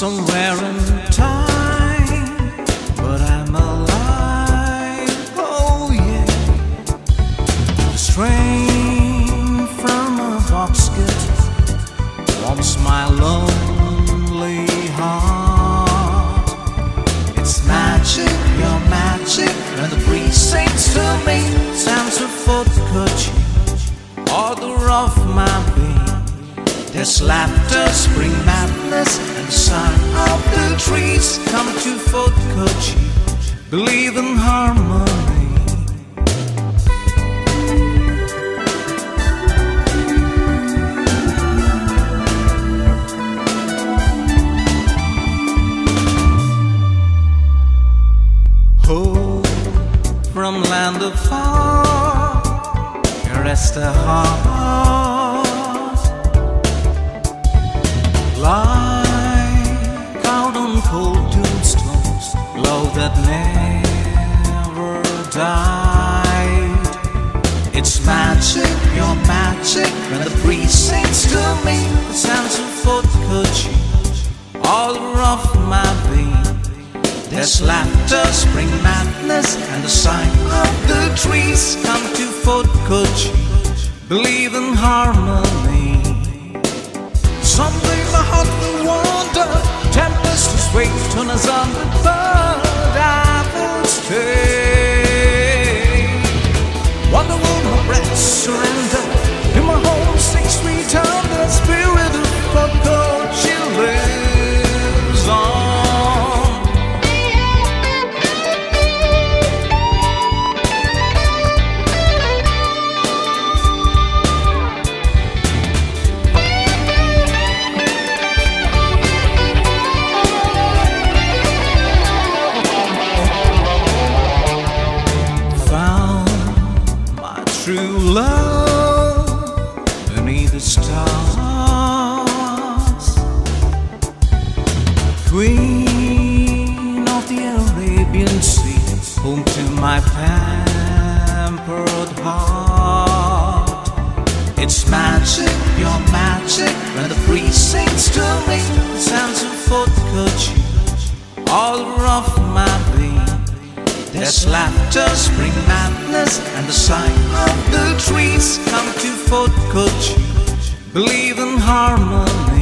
somewhere in time, but I'm alive. Oh yeah, the strain from a box kit warms my lonely heart. It's magic, your magic, and the breeze sings to me. Sounds of Fort Kochi, order of my being. There's laughter, spring madness, and the sign of the trees come to Fort Kochi, believe in harmony. Oh, from land of far, here rests a heart love that never died. It's magic, your magic, when the breeze sings to me the sounds of Fort Kochi all of my being. There's laughter, spring madness, and the sign of the trees come to Fort Kochi believe in harmony. Love beneath the stars. Queen of the Arabian Sea, home to my pampered heart. It's magic, your magic, when the breeze sings There's laughter, spring madness, and the sign of the trees come to Fort Kochi Believe in harmony.